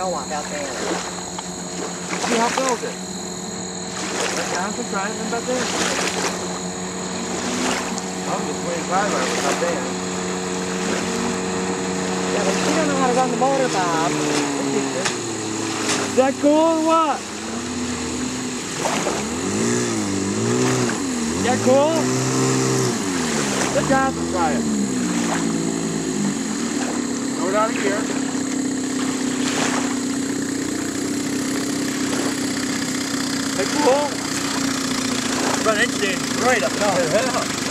y'all walk out there. See how goes it? Johnson try it and there. I'm just waiting five hours up there. Yeah, but you don't know how to run the motor, Bob. Is that cool or what? Is that cool? Johnson try it. Throw it out of here. Hey, cool. Front engine right up. No.